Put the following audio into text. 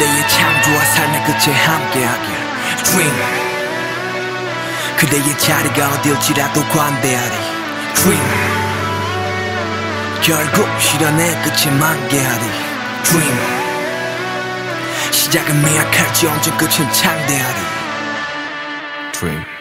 그대의 창조와 삶의 끝에 함께하길. Dream. 그대의 자리가 어딜지라도 관대하리. Dream. 결국 실현의 끝에 만개하리. Dream. 시작은 미약할지 언제 끝은 창대하리. Dream.